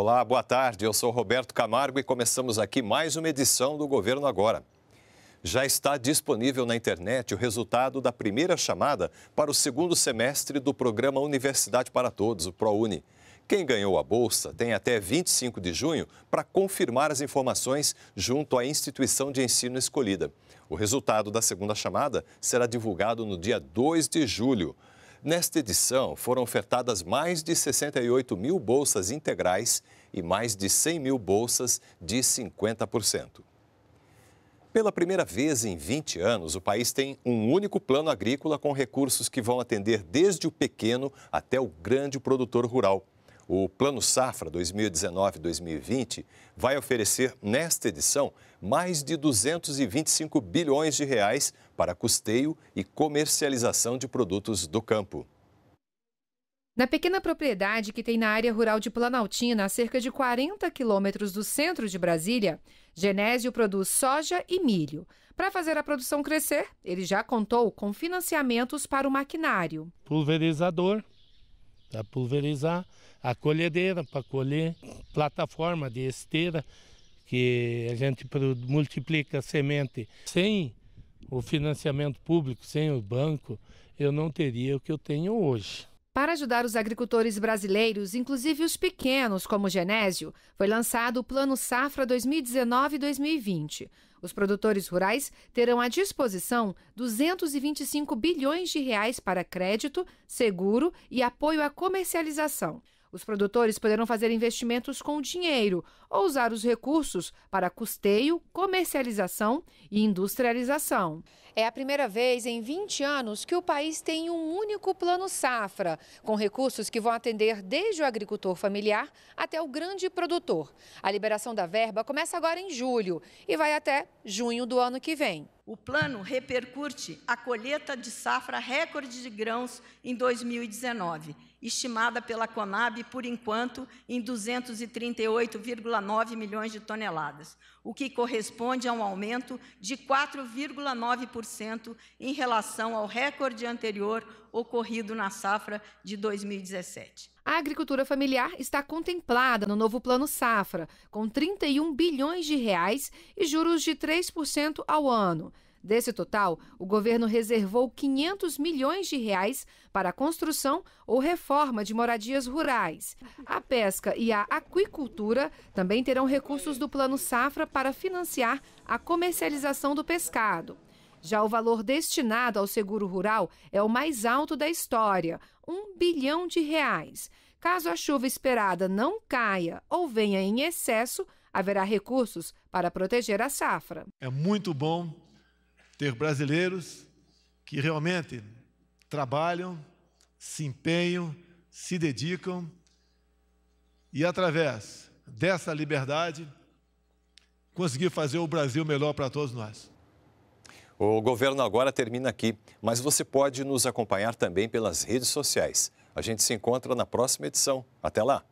Olá, boa tarde. Eu sou Roberto Camargo e começamos aqui mais uma edição do Governo Agora. Já está disponível na internet o resultado da primeira chamada para o segundo semestre do programa Universidade para Todos, o ProUni. Quem ganhou a bolsa tem até 25 de junho para confirmar as informações junto à instituição de ensino escolhida. O resultado da segunda chamada será divulgado no dia 2 de julho. Nesta edição, foram ofertadas mais de 68 mil bolsas integrais e mais de 100 mil bolsas de 50%. Pela primeira vez em 20 anos, o país tem um único plano agrícola com recursos que vão atender desde o pequeno até o grande produtor rural. O Plano Safra 2019-2020 vai oferecer, nesta edição, mais de 225 bilhões de reais para custeio e comercialização de produtos do campo. Na pequena propriedade que tem na área rural de Planaltina, a cerca de 40 quilômetros do centro de Brasília, Genésio produz soja e milho. Para fazer a produção crescer, ele já contou com financiamentos para o maquinário. Pulverizador, para pulverizar, a colhedeira para colher, plataforma de esteira, que a gente multiplica a semente. Sem o financiamento público, sem o banco, eu não teria o que eu tenho hoje. Para ajudar os agricultores brasileiros, inclusive os pequenos, como Genésio, foi lançado o Plano Safra 2019-2020. Os produtores rurais terão à disposição 225 bilhões de reais para crédito, seguro e apoio à comercialização. Os produtores poderão fazer investimentos com dinheiro ou usar os recursos para custeio, comercialização e industrialização. É a primeira vez em 20 anos que o país tem um único plano safra, com recursos que vão atender desde o agricultor familiar até o grande produtor. A liberação da verba começa agora em julho e vai até junho do ano que vem. O plano repercute a colheita de safra recorde de grãos em 2019 estimada pela Conab, por enquanto, em 238,9 milhões de toneladas, o que corresponde a um aumento de 4,9% em relação ao recorde anterior ocorrido na safra de 2017. A agricultura familiar está contemplada no novo Plano Safra, com 31 bilhões de reais e juros de 3% ao ano. Desse total, o governo reservou 500 milhões de reais para a construção ou reforma de moradias rurais. A pesca e a aquicultura também terão recursos do Plano Safra para financiar a comercialização do pescado. Já o valor destinado ao seguro rural é o mais alto da história, um bilhão de reais. Caso a chuva esperada não caia ou venha em excesso, haverá recursos para proteger a safra. É muito bom ter brasileiros que realmente trabalham, se empenham, se dedicam e, através dessa liberdade, conseguir fazer o Brasil melhor para todos nós. O governo agora termina aqui, mas você pode nos acompanhar também pelas redes sociais. A gente se encontra na próxima edição. Até lá!